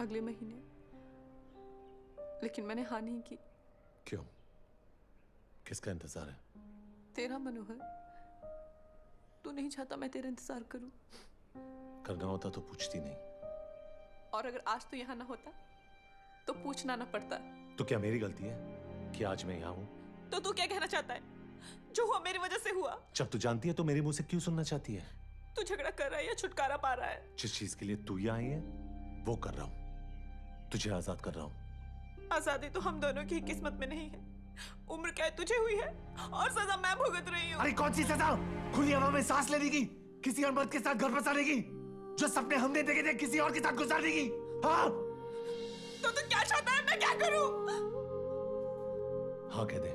अगले महीने। लेकिन मैंने हाँ नहीं की। क्यों? किसका इंतज़ार है? तेरा मनोहर। तू नहीं चाहता मैं तेरा इंतज़ार करूँ। करना होता तो पूछती नहीं। और अगर आज तू यहाँ ना होता तो पूछना ना पड़ता। तो क्या मेरी गलती है कि आज मैं यहाँ हूँ? तो तू क्या कहना चाहता है? जो हुआ मेरी वजह से हुआ। जब तू जानती है तो मेरे मुँह से क्यों सुनना चाहती है? तू झगड़ा कर रहा है या छुटकारा पा रहा है? जिस चीज़ के लिए तू यहाँ आई है वो कर रहा हूँ। तुझे आज़ाद कर रहा हूँ। आज़ादी तो हम दोनों की किस्मत में नहीं है। उम्र क्या तुझे हुई है और सजा मैं भुगत रही हूँ। अरे कौन सी सजा? खुली हवा में सांस लेने की किसी और मर्द के साथ घर बसाने की जो सपने हमने देखे थे किसी और के साथ गुजारने की। हाँ? तो तू क्या चाहता है मैं क्या करूँ? हाँ कह दे।